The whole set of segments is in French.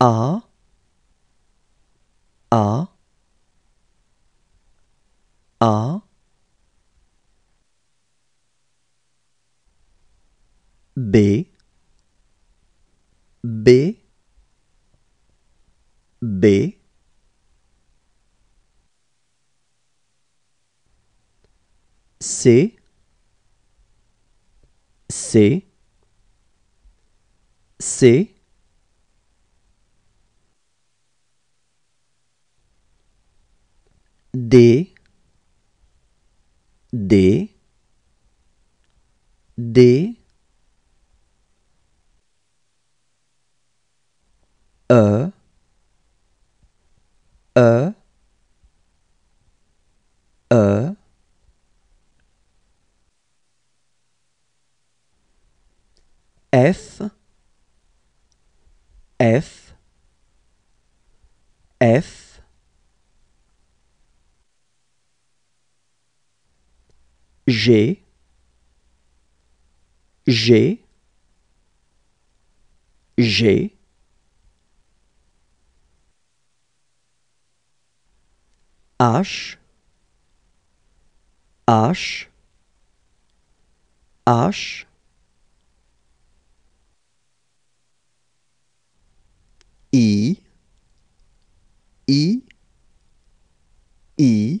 A A A. B B B. C C. C D D D. E E E. F F F G G G H H H I I I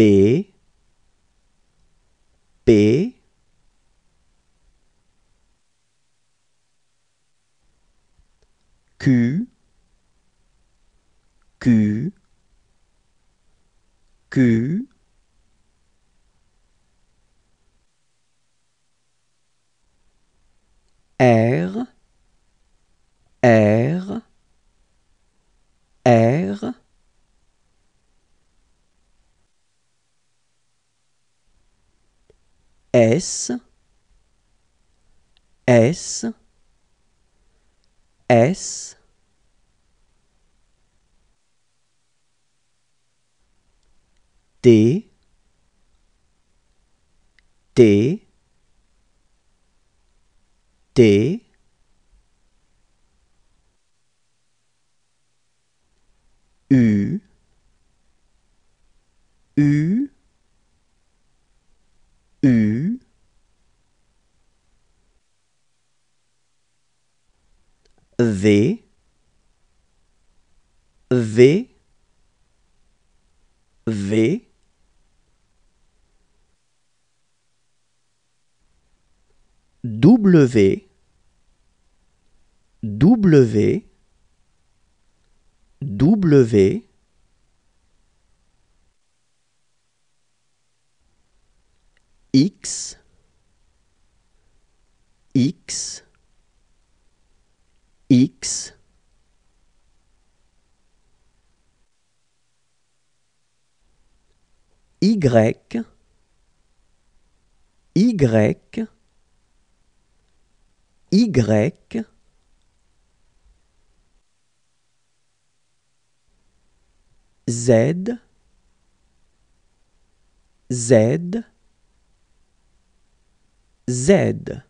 B B Q Q Q R R R S S S. D D. D. U. U. U V V V. W W W. X X X. Y. Y. Y Z. Z. Z